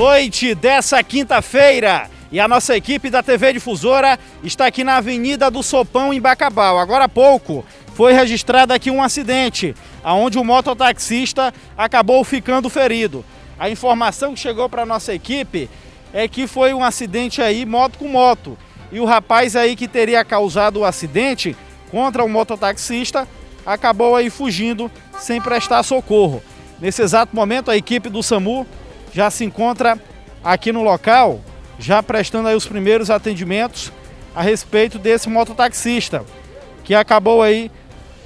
noite dessa quinta-feira e a nossa equipe da TV Difusora está aqui na Avenida do Sopão, em Bacabal. Agora há pouco foi registrado aqui um acidente, onde o mototaxista acabou ficando ferido. A informação que chegou para a nossa equipe é que foi um acidente aí moto com moto. E o rapaz aí que teria causado o acidente contra o mototaxista acabou aí fugindo sem prestar socorro. Nesse exato momento a equipe do SAMU já se encontra aqui no local, já prestando aí os primeiros atendimentos a respeito desse mototaxista, que acabou aí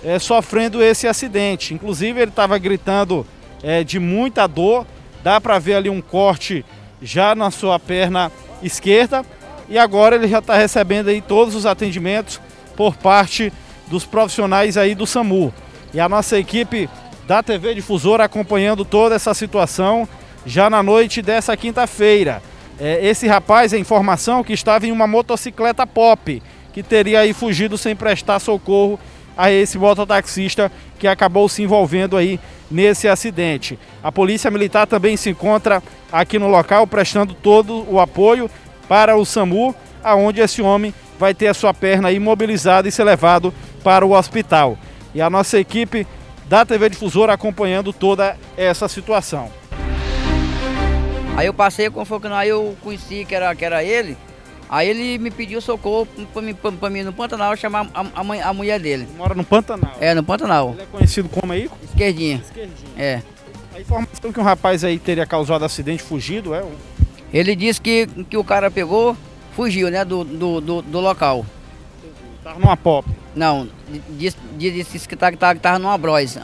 é, sofrendo esse acidente. Inclusive ele estava gritando é, de muita dor, dá para ver ali um corte já na sua perna esquerda e agora ele já está recebendo aí todos os atendimentos por parte dos profissionais aí do SAMU. E a nossa equipe da TV Difusora acompanhando toda essa situação já na noite dessa quinta-feira. É, esse rapaz, a informação que estava em uma motocicleta pop, que teria aí fugido sem prestar socorro a esse mototaxista que acabou se envolvendo aí nesse acidente. A Polícia Militar também se encontra aqui no local prestando todo o apoio para o SAMU, aonde esse homem vai ter a sua perna imobilizada e ser levado para o hospital. E a nossa equipe da TV Difusora acompanhando toda essa situação. Aí eu passei com o aí eu conheci que era, que era ele. Aí ele me pediu socorro para mim, pra, pra mim no Pantanal chamar a, a, a, mulher dele. Ele mora no Pantanal? É, no Pantanal. Ele é conhecido como aí? Esquerdinha. Esquerdinha. É. A informação que um rapaz aí teria causado acidente fugido é? Ele disse que, que o cara pegou, fugiu, né, do, do, do, do local. Tava numa pop? Não, disse, disse que, tá, que, tá, tava numa bros,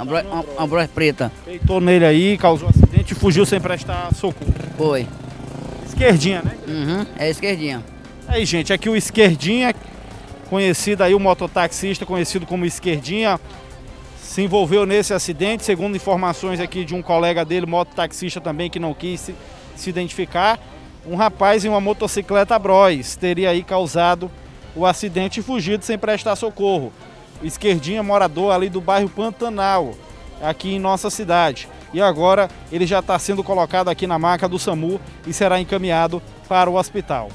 uma bros preta. Peitou nele aí, causou acidente e fugiu sem prestar socorro. Foi. Esquerdinha, né? Uhum, é esquerdinha. Aí, gente, aqui o Esquerdinha, conhecido aí, o mototaxista conhecido como Esquerdinha, se envolveu nesse acidente, segundo informações aqui de um colega dele, mototaxista também, que não quis se, se identificar. Um rapaz em uma motocicleta Bros teria aí causado o acidente e fugido sem prestar socorro. Esquerdinha, morador ali do bairro Pantanal, aqui em nossa cidade. E agora ele já está sendo colocado aqui na maca do SAMU e será encaminhado para o hospital.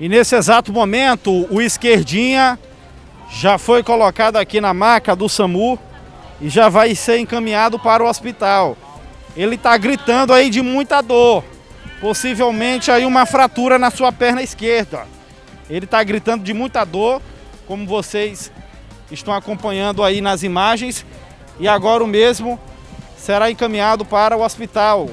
E nesse exato momento, o esquerdinha já foi colocado aqui na maca do SAMU e já vai ser encaminhado para o hospital. Ele está gritando aí de muita dor, possivelmente aí uma fratura na sua perna esquerda. Ele está gritando de muita dor, como vocês estão acompanhando aí nas imagens, e agora o mesmo será encaminhado para o hospital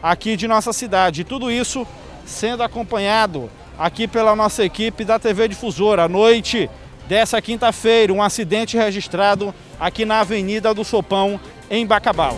aqui de nossa cidade. Tudo isso sendo acompanhado aqui pela nossa equipe da TV Difusora. À noite dessa quinta-feira, um acidente registrado aqui na Avenida do Sopão, em Bacabal.